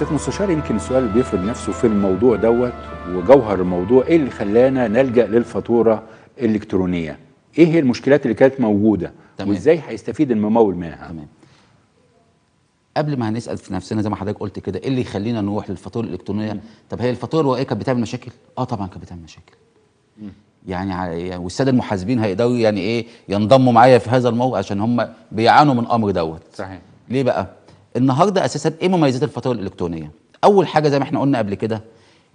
سيد مستشار يمكن السؤال اللي بيفرض نفسه في الموضوع دوت وجوهر الموضوع إيه اللي خلانا نلجأ للفاتورة الإلكترونية؟ إيه هي المشكلات اللي كانت موجودة؟ تمام. وإزاي هيستفيد الممول منها؟ تمام. قبل ما هنسأل في نفسنا زي ما حضرتك قلت كده إيه اللي يخلينا نروح للفاتورة الإلكترونية؟ طب هي الفاتورة الورقيه كانت بتعمل مشاكل؟ آه طبعا كانت بتعمل مشاكل. يعني يعني والسادة المحاسبين هيقدروا يعني إيه ينضموا معايا في هذا الموضوع عشان هم بيعانوا من أمر دوت. صحيح. ليه بقى؟ النهارده أساسا إيه مميزات الفاتورة الإلكترونية؟ أول حاجة زي ما إحنا قلنا قبل كده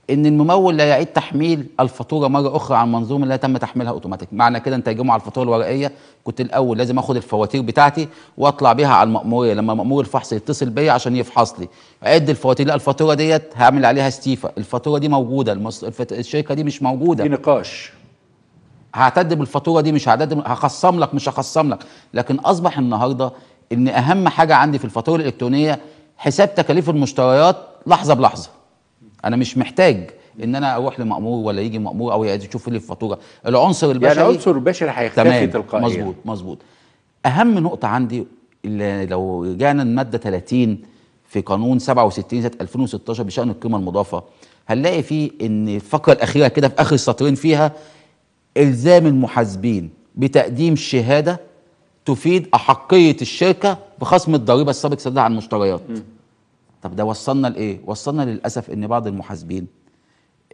إن الممول لا يعيد تحميل الفاتورة مرة أخرى عن المنظومه اللي تم تحميلها أوتوماتيك. معنى كده أنت ترجمه على الفاتورة الورقية كنت الأول لازم آخد الفواتير بتاعتي وأطلع بيها على المأمورية. لما مأمور الفحص يتصل بيا عشان يفحص لي. عد الفواتير. لا الفاتورة ديت هعمل عليها استيفا. الفاتورة دي موجودة. المص... الفت... الشركة دي مش موجودة. في نقاش. هعتد بالفاتورة دي مش هعتد هخصم لك مش هخصم لك. لكن أصبح النهارده إن أهم حاجة عندي في الفاتورة الإلكترونية حساب تكاليف المشتريات لحظة بلحظة. أنا مش محتاج إن أنا أروح لمأمور ولا يجي مأمور أو يشوف لي الفاتوره العنصر البشري يعني العنصر البشري هيختفي تلقائيا. مظبوط مظبوط. أهم نقطة عندي اللي لو رجعنا الماده 30 في قانون 67 سنة 2016 بشأن القيمة المضافة هنلاقي فيه إن الفقرة الأخيرة كده في آخر السطرين فيها إلزام المحاسبين بتقديم شهادة تفيد أحقية الشركة بخصم الضريبة السابق سدادها عن المشتريات طب ده وصلنا لإيه؟ وصلنا للأسف إن بعض المحاسبين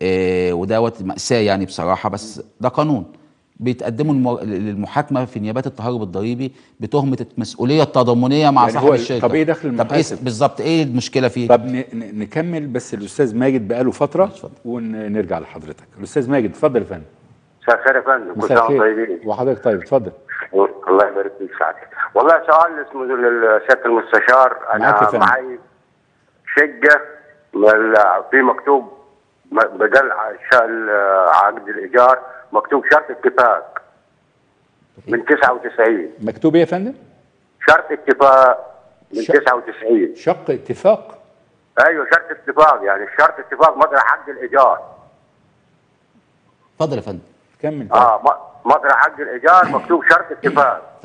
آه ودوت مأساة يعني بصراحة بس ده قانون. بيتقدموا المو- للمحاكمة في نيابات التهرب الضريبي بتهمة المسؤولية التضامنية مع يعني صاحب هو الشركة. طب إيه دخل طب إيه المحاسب؟ بالظبط إيه المشكلة فيه؟ طب ن- نكمل بس الأستاذ ماجد بقاله فترة اتفضل. ونرجع لحضرتك. الأستاذ ماجد اتفضل يا فندم. مساء الخير يا فندم. كل سنة وحضرتك طيب اتفضل. الله يبارك فيك سعادتك والله سؤال اسمه لسياده المستشار. أنا. معي شقة في مكتوب بدل عقد الإيجار مكتوب شرط اتفاق. من 99 مكتوب إيه يا فندم؟ شرط اتفاق من ش- 99 شق اتفاق؟ أيوه شرط اتفاق. يعني شرط اتفاق مطرح عقد الإيجار. اتفضل يا فندم. كمل. آه مطرح عقد الإيجار مكتوب شرط اتفاق.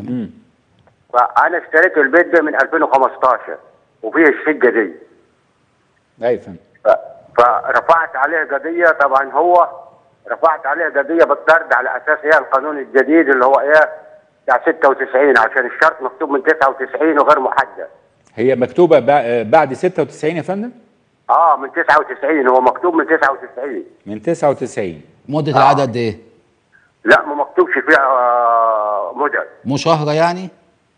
فأنا اشتريت البيت ده من 2015 وفيه الشقة دي أيوه فرفعت عليه قضية طبعا هو رفعت عليه قضية بالطرد على أساس إيه القانون الجديد اللي هو إيه بتاع 96 عشان الشرط مكتوب من 99 وغير محدد هي مكتوبة بع- بعد 96 يا فندم؟ آه من 99 هو مكتوب من 99 من 99 مدة العقد قد إيه؟ لا ما مكتوبش فيها آه مدد مشاهرة يعني؟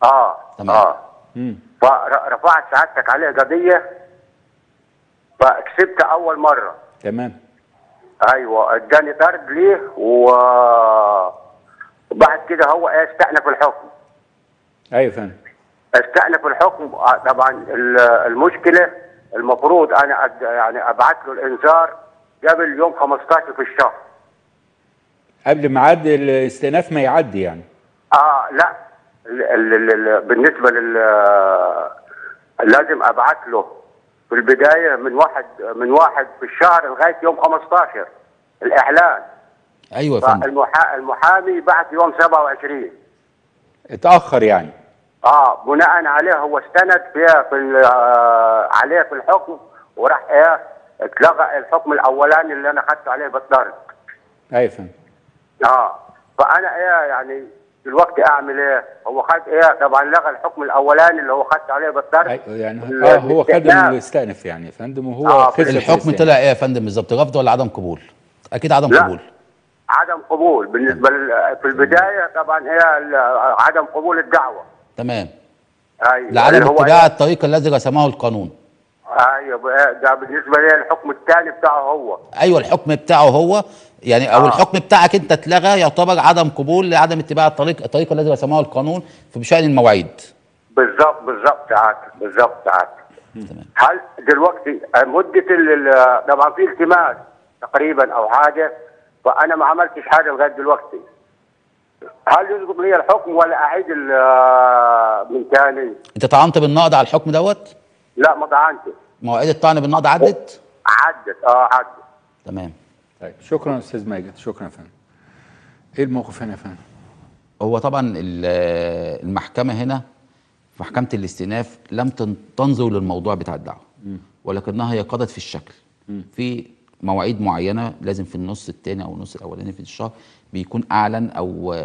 آه تمام. آه. مم. فرفعت سعادتك عليه قضية فكسبت أول مرة. تمام. أيوه اداني طرد ليه و وبعد كده هو إيه استأنف الحكم. أيوه فندم استأنف الحكم. آه، طبعا ال- المشكلة المفروض أنا يعني أبعت له الإنذار قبل يوم 15 في الشهر. قبل ميعاد الاستئناف ما يعدي يعني. آه لا. ال ال ال بالنسبة لل لازم أبعت له. في البداية من واحد من واحد في الشهر لغاية يوم 15 الإعلان. أيوه فندم. فالمحا... المحامي بعت يوم 27 اتأخر يعني. آه بناء عليه هو استند فيها في ال- آه، عليه في الحكم وراح إيه اتلغى الحكم الأولاني اللي أنا خدته عليه بالطرد أيوه فندم. آه فأنا إيه يعني دلوقتي أعمل إيه؟ هو خد إيه طبعا لغى الحكم الأولاني اللي هو خدته عليه بالطرد يعني آه هو خد الاستئناف. الاستأنف يعني يا فندم وهو آه، الحكم. طلع إيه يا فندم بالظبط رفض ولا عدم قبول؟ أكيد عدم لا. قبول عدم قبول بالنسبة في البداية طبعا إيه ال- عدم قبول الدعوة تمام أيوه لعدم هو اتباع إيه؟ الطريق الذي رسمه القانون أيوه ده بالنسبة لي الحكم الثاني بتاعه هو. أيوه الحكم بتاعه هو. يعني أو آه. الحكم بتاعك أنت اتلغى يعتبر عدم قبول لعدم اتباع الطريق الطريق الذي رسمه القانون في بشأن المواعيد. بالظبط بالظبط ساعات بالظبط تمام. هل دلوقتي مدة طبعا في التماس تقريبا أو حاجة فانا ما عملتش حاجة لغاية دلوقتي. هل يسقط لي الحكم ولا أعيد ال- من ثاني؟ أنت طعنت بالنقض على الحكم دوت؟ لا ما طعنتش. مواعيد الطعن بالنقض عدت؟ عدت آه عدت. تمام. طيب شكرا أستاذ ماجد شكرا يا فندم. إيه الموقف هنا يا فندم؟ هو طبعا ال- المحكمة هنا في محكمة الاستئناف لم تن- تنظر للموضوع بتاع الدعوة ولكنها هي قضت في الشكل. في مواعيد معينة لازم في النص الثاني أو النص الأولاني في الشهر بيكون أعلن أو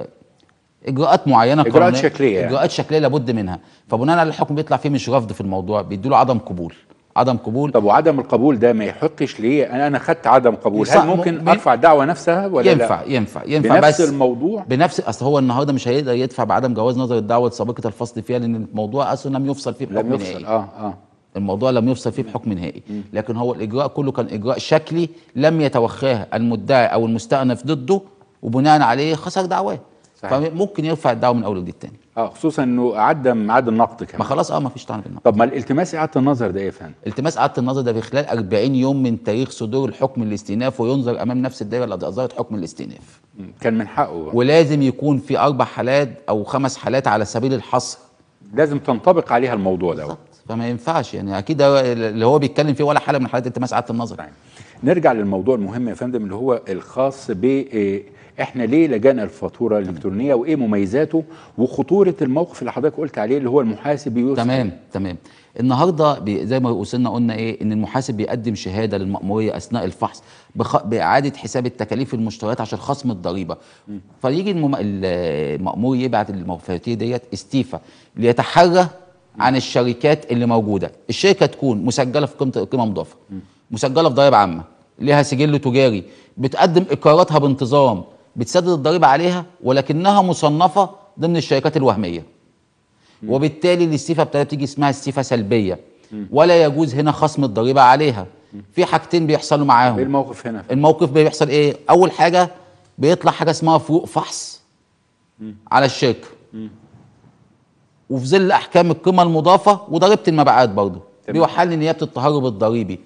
إجراءات معينة إجراءات قانونية- شكلية يعني. إجراءات شكلية لابد منها. فبناء على الحكم بيطلع فيه مش رفض في الموضوع بيديله عدم قبول. عدم قبول؟ طب وعدم القبول ده ما يحقش ليه؟ أنا أنا خدت عدم قبول. هل ممكن أرفع الدعوه نفسها ولا ينفع لا؟ ينفع ينفع بنفس بس الموضوع؟ بنفس أصل هو النهارده مش هيقدر يدفع بعدم جواز نظر الدعوة سابقه الفصل فيها لأن الموضوع أصلا لم يفصل فيه لم بحكم يفصل نهائي. آه آه. الموضوع لم يفصل فيه بحكم نهائي. لكن هو الإجراء كله كان إجراء شكلي لم يتوخاه المدعي أو المستأنف ضده وبناء عليه خسر دعواه. صحيح. فممكن يرفع الدعوة من أول وجديد تاني. آه خصوصا إنه عدى ميعاد النقد ما كمان خلاص آه ما فيش طعن بالنقد طب ما الالتماس إعادة النظر ده إيه يا فندم؟ التماس إعادة النظر ده في خلال 40 يوم من تاريخ صدور الحكم الاستئناف وينظر أمام نفس الدائرة اللي اصدرت حكم الاستئناف. كان من حقه بقى. ولازم يكون في أربع حالات أو خمس حالات على سبيل الحصر. لازم تنطبق عليها الموضوع ده. فما ينفعش يعني. أكيد اللي هو بيتكلم فيه ولا حاله من حالات التماس إعادة النظر. طيب. نرجع للموضوع المهم يا فندم اللي هو الخاص ب إيه، إحنا ليه لجأنا الفاتورة الإلكترونية وإيه مميزاته وخطورة الموقف اللي حضرتك قلت عليه اللي هو المحاسب يوصل تمام تمام. النهارده بي- زي ما وصلنا قلنا إيه؟ إن المحاسب بيقدم شهادة للمأمورية أثناء الفحص بخ... بإعادة حساب التكاليف المشتريات عشان خصم الضريبة. فيجي المم... المأمور يبعت المفاتيح ديت استيفا ليتحرى عن الشركات اللي موجودة. الشركة تكون مسجلة في قيمه قيمة مضافة. مسجلة في ضرائب عامة ليها سجل تجاري بتقدم إقراراتها بانتظام بتسدد الضريبة عليها ولكنها مصنفة ضمن الشركات الوهمية. وبالتالي الاستيفا بتاعتها بتيجي اسمها استيفا سلبية. ولا يجوز هنا خصم الضريبة عليها. في حاجتين بيحصلوا إيه معاهم الموقف هنا؟ الموقف بيحصل إيه؟ أول حاجة بيطلع حاجة اسمها فروق فحص على الشركة. وفي ظل أحكام القيمة المضافة وضريبة المبيعات برضه. بيوحل نيابة التهرب الضريبي.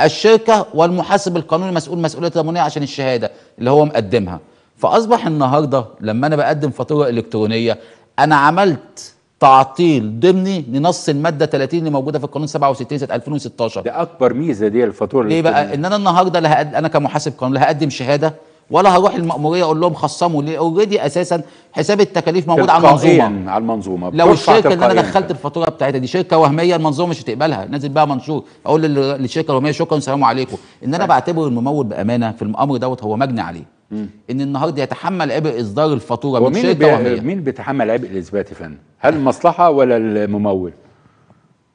الشركة والمحاسب القانوني مسؤول مسؤولية ضمنيه عشان الشهادة اللي هو مقدمها. فأصبح النهارده لما أنا بقدم فاتورة إلكترونية أنا عملت تعطيل ضمني لنص المادة 30 اللي موجودة في القانون 67 سنة 2016 ده أكبر ميزة دي الفاتوره ليه بقى. إن أنا النهارده لا هقد... أنا كمحاسب قانوني لا هقدم شهادة ولا هروح المأمورية أقول لهم خصموا ليه؟ اوريدي أساسا حساب التكاليف موجود على المنظومة. على المنظومة. لو الشركة اللي أنا تلقائياً. دخلت الفاتورة بتاعتها دي شركة وهمية المنظومة مش هتقبلها. نازل بقى منشور. أقول لل- للشركة الوهمية شكرا سلام عليكم. إن أنا بعتبر الممول بأمانة في الأمر دوت هو مجني عليه. إن النهارده يتحمل عبء إصدار الفاتورة من مين شركة بي... وهمية. مين بيتحمل عبء الإثبات يا فندم؟ هل المصلحة ولا الممول؟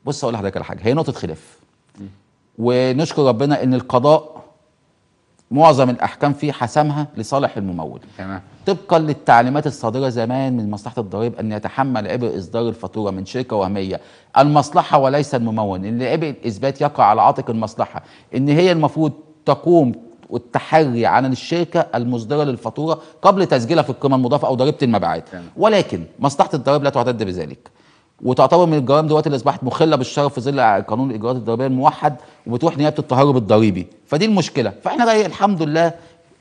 بص أقول لحضرتك على حاجة. هي نقطة خلاف. ونشكر ربنا إن القضاء معظم الأحكام فيه حسمها لصالح الممول. تمام. طبقا للتعليمات الصادرة زمان من مصلحة الضرائب أن يتحمل عبء إصدار الفاتورة من شركة وهمية. المصلحة وليس الممول. إن عبء الإثبات يقع على عاتق المصلحة. إن هي المفروض تقوم والتحري عن الشركة المصدرة للفاتورة قبل تسجيلها في القيمه المضافة أو ضريبة المبيعات. ولكن مصلحة الضرائب لا تعتد بذلك. وتعتبر من الجرائم دلوقتي اللي أصبحت مخلة بالشرف في ظل قانون الإجراءات الضريبية الموحد وبتروح نيابة التهرب الضريبي. فدي المشكلة. فإحنا رأي الحمد لله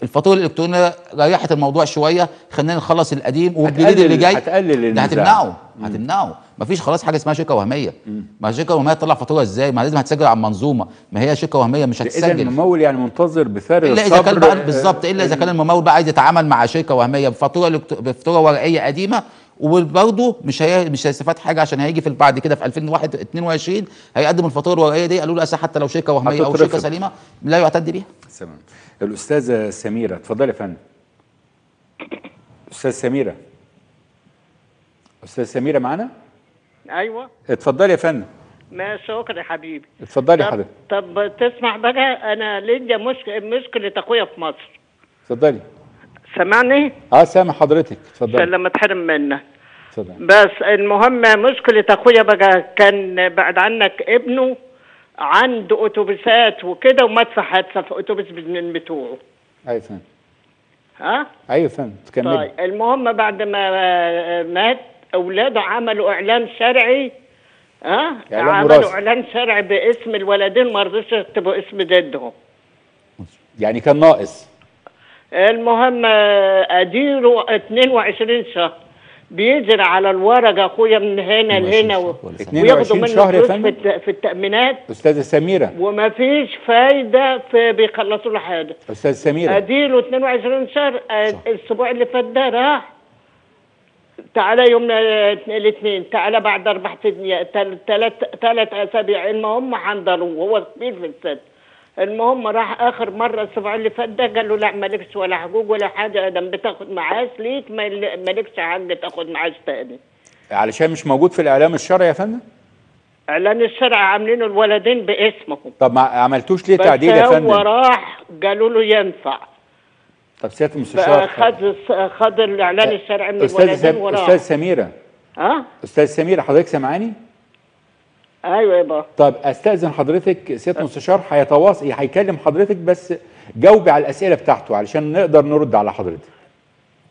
الفاتورة الإلكترونية ريحت الموضوع شوية خلينا نخلص القديم والجديد اللي جاي. هتقلل ده. هتمنعه هتمنعه. مفيش خلاص حاجة اسمها شركة وهمية. ما شركة وهمية تطلع فاتورة إزاي؟ ما لازم هتسجل على المنظومة. ما هي شركة وهمية مش اذا هتسجل. الممول يعني منتظر بفارغ إلا إذا كان بقى بالظبط إلا إذا كان الممول بقى عايز يتعامل مع شركة وهمية بفاتورة بفاتورة ورقية قديمة وبرضه مش هي مش هيستفاد حاجة عشان هيجي في بعد كده في 2022 هيقدم الفاتورة الورقيه دي. قالوا له أسا حتى لو شركة وهمية أو شركة. سليمة لا يعتد بيها. تمام. الأستاذة سميرة اتفضلي يا فندم. أستاذ سميرة. أستاذ سميرة معانا؟ أيوه. اتفضلي يا فندم. ما شكرا يا حبيبي. اتفضلي طب, حضرتك. طب تسمع بقى أنا ليا مشك... مشكلة أخويا في مصر. اتفضلي. سامعني آه سامع حضرتك. عشان اتفضلي لما اتحرم منك اتفضلي بس المهم مشكلة أخويا بقى كان بعد عنك ابنه عنده أتوبيسات وكده ومات في حادثه في أتوبيس من بتوعه. أيوه فندم ها؟ أيوه فندم تكملي. طيب المهم بعد ما مات أولاده عملوا إعلان شرعي ها؟ إعلان عملوا وراثي. إعلان شرعي باسم الولدين ما رضوش يكتبوا اسم جدهم يعني كان ناقص. المهم آه، اديره 22 شهر. بيجري على الورق أخويا من هنا 22 لهنا؟ وياخدوا 22 منه شهر يا في, فندم؟ الت... في التأمينات. أستاذة سميرة. وما فيش فايدة في بيخلصوا له حاجة. أستاذ سميرة. اديله 22 شهر. آه، الأسبوع اللي فات ده راح. تعالى يوم الاثنين. تعالى بعد أربع ثلاث ثلاث أسابيع. المهم حنضروه هو كبير في السن المهم راح آخر مرة الأسبوع اللي فات ده قال له لا مالكش ولا حقوق ولا حاجة آدم بتاخد معاش ليك ما- مالكش حق تاخد معاش تاني. علشان مش موجود في الإعلام الشرعي يا فندم؟ إعلان الشرع عاملينه الولدين باسمهم طب ما عملتوش ليه تعديل يا هو فندم؟ راح قالوا له ينفع. طب سيادة المستشار فاخذ خد الإعلان الشرعي من الولدين سم... وراح. أستاذ سميرة. ها؟ أستاذ سميرة حضرتك سامعاني؟ أيوه يابا طب أستأذن حضرتك سيادة المستشار هيتواصل هيكلم حضرتك بس جاوبي على الأسئلة بتاعته علشان نقدر نرد على حضرتك.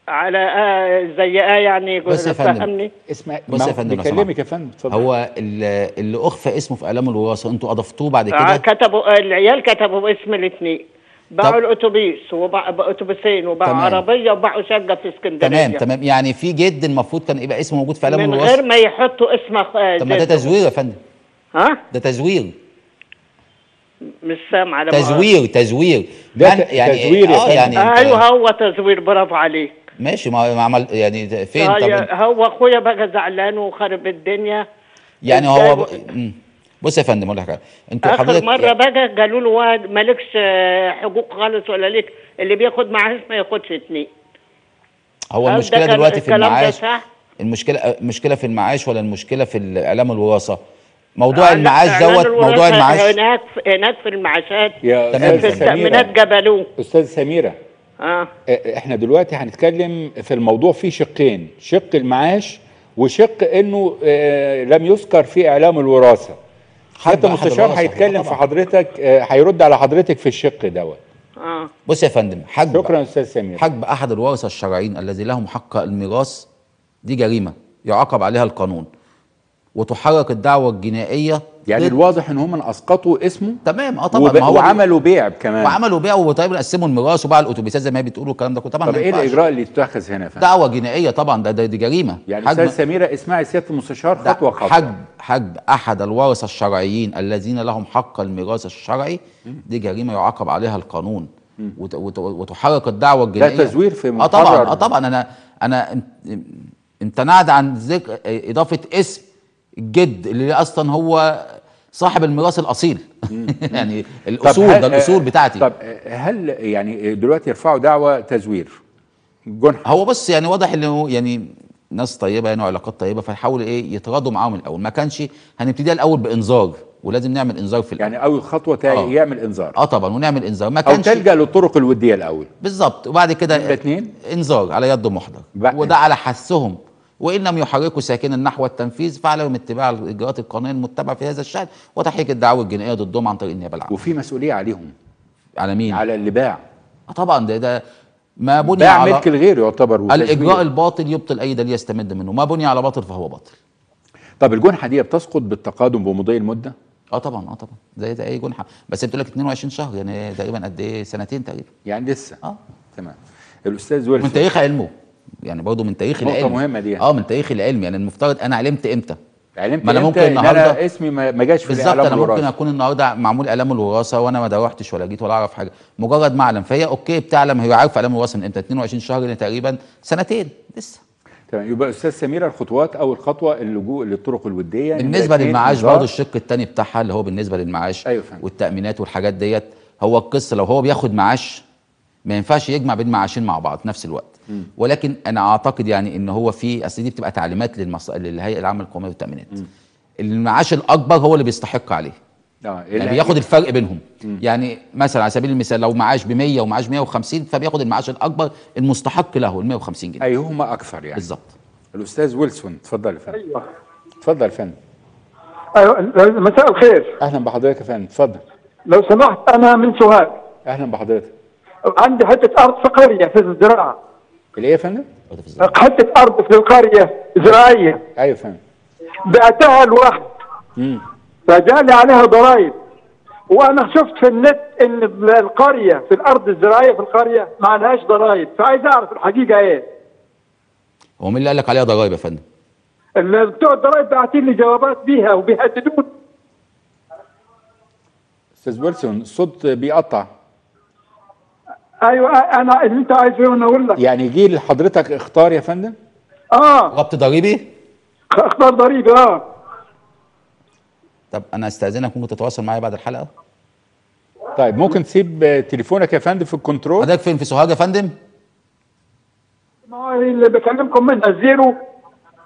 على آه زي آه يعني بس يا فندم. اسمع بص ما يا هو فندم بيكلمك. يا فندم اتفضل. هو اللي, أخفى اسمه في اعلام الوراثة أنتوا أضفتوه بعد آه كده؟ كتبوا العيال كتبوا اسم الاثنين باعوا الأتوبيس وباعوا أتوبيسين وباعوا. عربية وباعوا شقة في اسكندرية. تمام تمام. يعني في جد المفروض كان يبقى اسمه موجود في اعلام من الوراثة؟ غير ما يحطوا اسم طب ما ده. تزوير يا فندم. ها؟ ده تزوير مش سامع على تزوير تزوير ده ت- تزوير آه. يعني أنت- أيوه هو تزوير برافو عليك. ماشي ما ما عمل يعني فين؟ طب هو أخويا بقى زعلان وخرب الدنيا. يعني هو ب... بص يا فندم أقول لك حاجة. أنتوا آخر حضرتك مرة بقى قالوا له واد مالكش آه، حقوق خالص ولا ليك؟ اللي بياخد معاش ما ياخدش اتنين. هو المشكلة دلوقتي في المعاش؟ المشكلة المشكلة في المعاش ولا المشكلة في الاعلام الوراثه موضوع آه، المعاش دوت موضوع المعاش. هناك هناك في المعاشات. يا تمام. في سميرة. جبلوه. أستاذ سميرة. آه. إحنا دلوقتي هنتكلم في الموضوع فيه شقين شق المعاش وشق إنه آه، لم يذكر في إعلام الوراثة. حتى الوراثة. هيتكلم آه في. حضرتك آه، هيرد على حضرتك في الشق دوت. آه. بص يا فندم حجب شكرا أستاذ سمير حجب أحد الورثه الشرعيين الذي لهم حق الميراث دي جريمة يعاقب عليها القانون. وتحرك الدعوة الجنائية يعني الواضح إن هم أسقطوا اسمه؟ تمام آه طبعا. وب... ما هو وعملوا بيع كمان. وعملوا بيع وتقريبا قسموا الميراث وباعوا الأتوبيسات زي ما بتقولوا الكلام ده كله. طبعا طب إيه. الإجراء اللي اتخذ هنا فندم؟ دعوة جنائية طبعا ده, ده دي جريمة. يعني أستاذ سميرة اسمعي سيادة المستشار ده خطوة خطوة. حجب حجب أحد الورثه الشرعيين الذين لهم حق الميراث الشرعي دي جريمة يعاقب عليها القانون. وت- وت- وتحرك الدعوة الجنائية. تزوير في آه طبعا. آه طبعا. أنا أنا ام- امتنعت عن ذكر إضافة اسم الجد اللي أصلا هو صاحب الميراث الأصيل. يعني الأصول ده الأصول بتاعتي. طب هل يعني دلوقتي يرفعوا دعوة تزوير؟ جنح. هو بص يعني واضح إنه يعني ناس طيبة يعني وعلاقات طيبة فيحاولوا إيه يتراضوا معاهم الأول. ما كانش هنبتديها الأول بإنذار ولازم نعمل إنذار في الأول. يعني أول خطوة آه. يعمل إنذار. آه طبعا ونعمل إنذار. ما أو كانش تلجأ للطرق الودية الأول. بالظبط. وبعد كده الاتنين؟ إنذار على يد محضر. وده على حثهم وإن لم يحركوا ساكنا نحو التنفيذ فعليهم اتباع الإجراءات القانونية المتبعة في هذا الشأن وتحقيق الدعوى الجنائية ضدهم عن طريق النيابة العامة. وفي مسؤولية عليهم. على مين؟ على اللي باع آه طبعا ده ده ما بني باع على ملك الغير يعتبر. الإجراء الباطل يبطل أي دليل يستمد منه. ما بني على باطل فهو باطل. طب الجنحة دي بتسقط بالتقادم بمضي المدة؟ آه طبعا آه طبعا. زي زي أي جنحة. بس بتقول لك 22 شهر يعني تقريبا قد إيه؟ سنتين تقريبا. يعني لسه. آه. تمام. الأستاذ من ويلسون تاريخ علمه. يعني برضه من تاريخ نقطة العلم. مهمة دي. آه من تاريخ العلم. يعني المفترض أنا علمت إمتى؟ علمت ما أنا إمتى ممكن إن النهاردة- أنا اسمي ما جاش في بالظبط أنا ممكن أكون النهارده معمول إعلام الوراثة وأنا ما دوحتش ولا جيت ولا أعرف حاجة. مجرد ما أعلم. فهي أوكي بتعلم. هي عارفه إعلام الوراثة من إمتى؟ 22 شهر تقريبا سنتين. لسه. تمام. يبقى أستاذ سميره الخطوات اول خطوه اللجوء للطرق الودية بالنسبة للمعاش. برضه الشق الثاني بتاعها اللي هو بالنسبة للمعاش أيوة. والتأمينات والحاجات ديت هو القصة لو هو بياخد معاش ما ينفعش يجمع بين معاشين مع بعض نفس الوقت. ولكن أنا أعتقد يعني إن هو في أصل دي بتبقى تعليمات للمص... للهيئة العامة للقومية والتأمينات. المعاش الأكبر هو اللي بيستحق عليه. آه يعني بياخد الفرق بينهم. يعني مثلا على سبيل المثال لو معاش ب 100 ومعاش 150 فبياخد المعاش الأكبر المستحق له ال 150 جنيه. ايهما أكثر يعني. بالظبط الأستاذ ويلسون اتفضل يا فندم. أيوه. اتفضل يا فندم. أيوه مساء الخير. أهلا بحضرتك يا فندم اتفضل لو سمحت أنا من سوهاج. أهلا بحضرتك. عندي حتة أرض في قريه في الزراعة. الايه يا فندم. حتة أرض في القرية زراعيه أيوه فندم. بعتها لواحد. فجالي عليها ضرائب. وأنا شفت في النت إن القرية في الأرض الزراعيه في القرية ما عليهاش ضرائب. فعايز أعرف الحقيقة إيه. هو مين اللي قال لك عليها ضرايب يا فندم؟ اللي بتوع الضرائب باعتين لي جوابات بيها وبيهددون أستاذ ويلسون الصوت بيقطع. أيوه أنا اللي أنت عايزه أنا أقول لك. يعني جه لحضرتك إخطار يا فندم؟ آه. ربط ضريبي؟ إخطار ضريبي آه. طب أنا أستأذنك ممكن تتواصل معايا بعد الحلقة؟ طيب ممكن تسيب آه، تليفونك يا فندم في الكنترول؟ حضرتك فين؟ في سوهاج يا فندم؟ ما هو اللي بكلمكم منها ال zero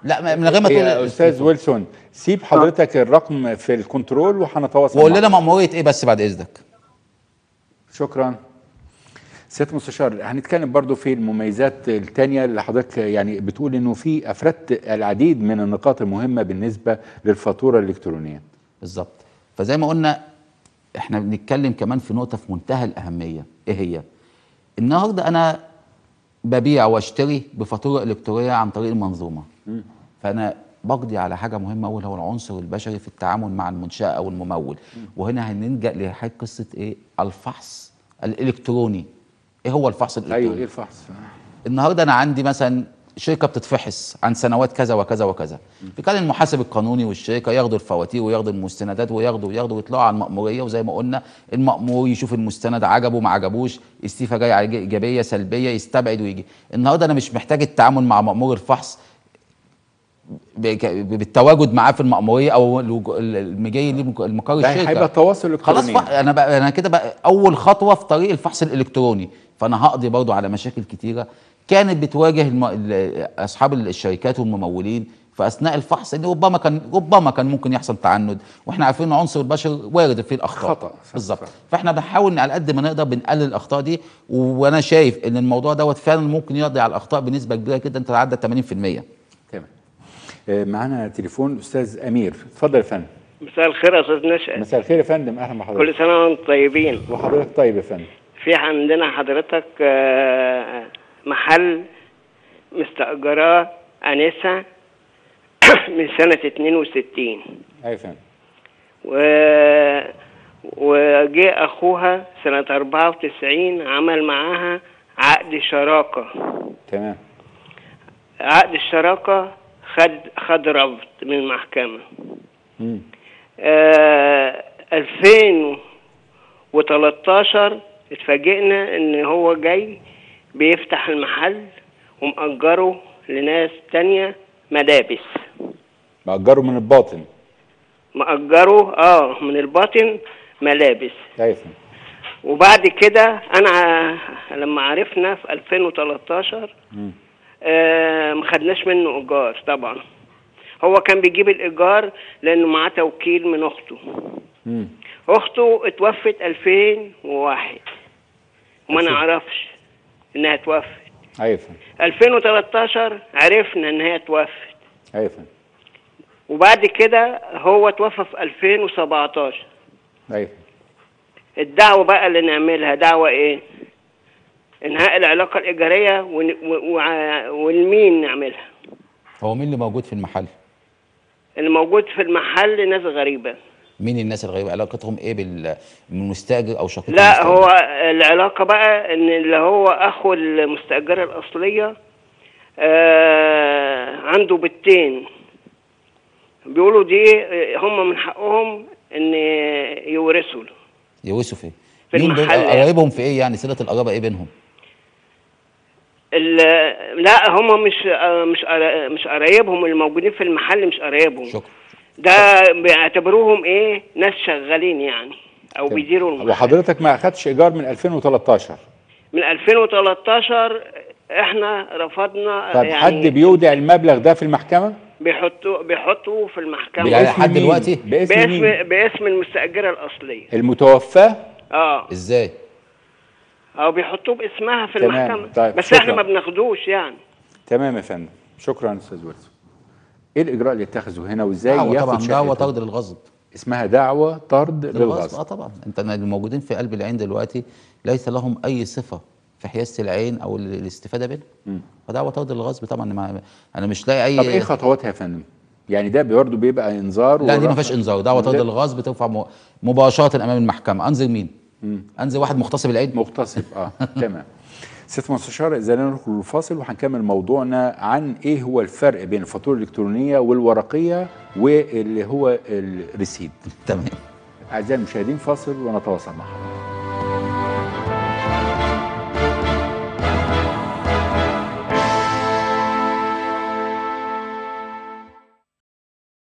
لا من غير ما يا تقول أستاذ ويلسون سيب حضرتك الرقم في الكنترول وهنتواصل وقول. لنا مأمورية إيه بس بعد إذنك. شكرا. سيادة المستشار هنتكلم برضو في المميزات التانية اللي حضرتك يعني بتقول إنه في افردت العديد من النقاط المهمة بالنسبة للفاتورة الإلكترونية. بالظبط. فزي ما قلنا إحنا بنتكلم كمان في نقطة في منتهى الأهمية. إيه هي؟ النهارده أنا ببيع واشتري بفاتورة إلكترونية عن طريق المنظومة. فأنا بقضي على حاجة مهمة قوي هو العنصر البشري في التعامل مع المنشأة أو الممول. وهنا هنلجأ قصة إيه؟ الفحص الإلكتروني. إيه هو الفحص الإلكتروني؟ أيوه إيه الفحص؟ النهارده أنا عندي مثلا شركة بتتفحص عن سنوات كذا وكذا وكذا. فكان المحاسب القانوني والشركة ياخدوا الفواتير وياخدوا المستندات وياخدوا وياخدوا ويطلعوا على المأمورية وزي ما قلنا المأمور يشوف المستند عجبه ما عجبوش استيفا جاية عليه إيجابية سلبية يستبعد ويجي. النهارده أنا مش محتاج التعامل مع مأمور الفحص بالتواجد معاه في المأمورية أو المجي ليه المقر الشركة. هيبقى تواصل خلاص إلكتروني. بقى أنا بقى أنا كده بقى أول خطوة في طريق الفحص الإلكتروني. فأنا هقضي برضو على مشاكل كتيرة كانت بتواجه الم... ال- أصحاب الشركات والممولين في أثناء الفحص ان ربما كان ربما كان ممكن يحصل تعنت وإحنا عارفين إن عنصر البشر وارد فيه الأخطاء. خطأ، صح، بالظبط. فإحنا بنحاول على قد ما نقدر بنقلل الأخطاء دي. وأنا شايف إن الموضوع دوت فعلا ممكن يقضي على الأخطاء بنسبة كبيرة جدا تتعدى 80% آه، معانا تليفون الاستاذ أمير. اتفضل يا فندم. مساء الخير يا أستاذ نشأت. مساء الخير يا فندم. أهلا كل بحضرتك سنة وأنتم طيبين. وحضرتك طيب يا فندم. في عندنا حضرتك آه، محل مستأجراه أنسة من سنة 62 أيوه يا فندم. و وجه أخوها سنة 94 عمل معاها عقد شراكة. تمام. عقد الشراكة خد خد رفض من المحكمة. مم. آه 2013 اتفاجئنا إن هو جاي بيفتح المحل ومأجره لناس تانية ملابس. مأجره من الباطن. مأجره آه من الباطن ملابس. فندم وبعد كده أنا لما عرفنا في 2013 مم. آه ما خدناش منه إيجار طبعا. هو كان بيجيب الإيجار لأنه معاه توكيل من أخته. مم. أخته اتوفت 2001 وما. نعرفش إنها توفت. أيوه يا فندم 2013 عرفنا إن هي توفت. أيوه وبعد كده هو توفى في 2017 أيوه الدعوة بقى اللي نعملها دعوة إيه؟ انهاء و- وع- والمين نعملها هو مين اللي موجود في المحل اللي موجود في المحل ناس غريبة مين الناس الغريبة علاقتهم إيه بال- بالمستأجر أو شقيق لا المستأجر؟ هو العلاقة بقى إن اللي هو أخو المستأجرة الأصلية آه عنده بنتين بيقولوا دي هم من حقهم إن يورثوا يورثوا في إيه؟ في المحل يعني. قرايبهم في إيه يعني صلة القرابة إيه بينهم؟ ال- لا هم مش مش مش قرايبهم الموجودين في المحل مش قرايبهم. شكرا ده بيعتبروهم إيه؟ ناس شغالين يعني أو بيديروا المحل. وحضرتك ما أخدش إيجار من 2013 من 2013 إحنا رفضنا طب يعني حد بيودع المبلغ ده في المحكمة؟ بيحطوا بيحطوا في المحكمة. يعني لحد؟ دلوقتي؟ باسم مين؟ باسم باسم المستأجرة الأصلية. المتوفاه آه. إزاي؟ أو بيحطوه باسمها في تمام. المحكمة. طيب، بس شكراً. إحنا ما بناخدوش يعني. تمام يا فندم. شكرا أستاذ ويلسون إيه الإجراء اللي اتخذه هنا وإزاي ياخد طبعا دعوة؟ طرد؟ للغصب. اسمها دعوة طرد للغصب آه طبعا. أنت الموجودين في قلب العين دلوقتي ليس لهم أي صفة في حيازه العين أو ال- الاستفادة منها فدعوة طرد للغصب طبعا ما أنا مش لاقي أي طب إيه خطواتها يا فندم؟ يعني ده برضه بيبقى إنذار لا دي ما فيهاش إنذار. دعوة طرد للغصب ترفع مباشرة أمام المحكمة. أنذر مين؟ انذر واحد مغتصب العين مغتصب آه تمام. ست مستشار إذا ندخل الفاصل وهنكمل موضوعنا عن إيه هو الفرق بين الفاتورة الإلكترونية والورقية واللي هو الريسيد تمام. أعزائي المشاهدين فاصل ونتواصل مع حضراتكم